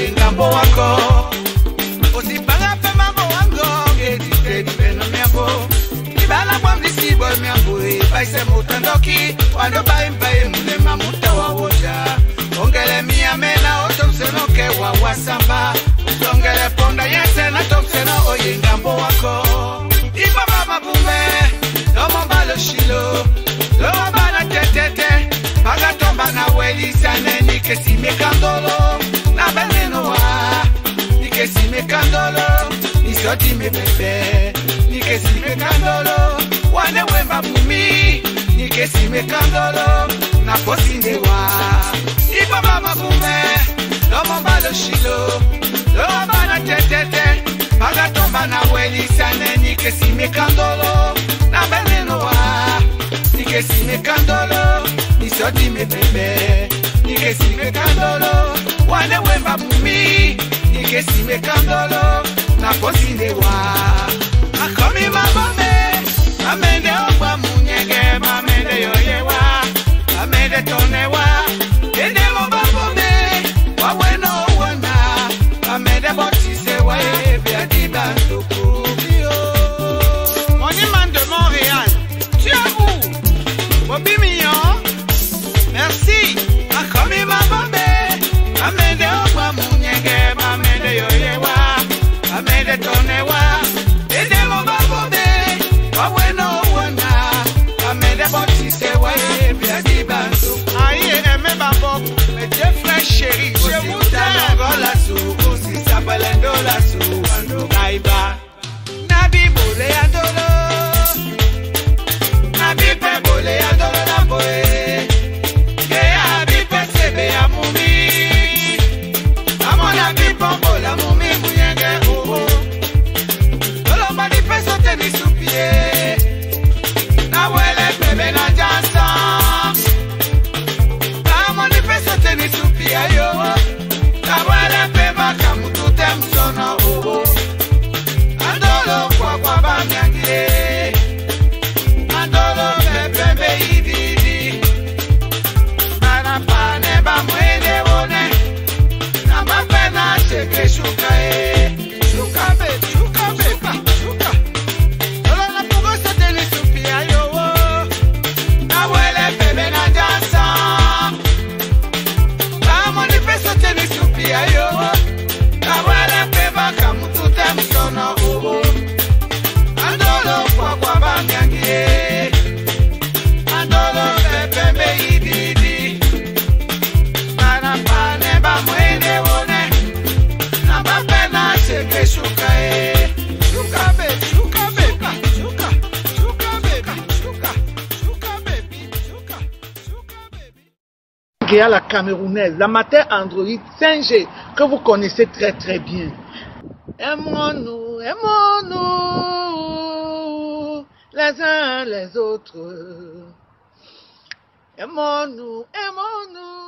malingambo wako. Osipanga mpe mambo wango ngedite libeno miambo. Libala bwa mlisibo miambo eh, ebaise mutandoki wando baimbaye mulema mutawa woja. Ongele miyamena otomseno ke wa wasamba. Utongele ponda yesena tomseno oyingambo wako. Ibaba mabume nomombaloshilo lowa bana tetete bagatomba na welisane nikesimekandolo shoti mebebe nikesime kandolo. Wane wemba bumi nikesime kandolo. Na posi ndewa mabume lomomba loshilo loba na tetete magatomba na welisane nikesime kandolo. Na benenowa nikesime kandolo. Nisoti nikesime kandolo. Wane wemba bumi nikesime kandolo. naposinewa makomi mabome mamende ogwa munyege mamende yoyewa. Mamende tono Agria, la camerounaise, la mater Android 5G, que vous connaissez très très bien. Aimons-nous, aimons-nous les uns les autres. Aimons-nous, aimons-nous.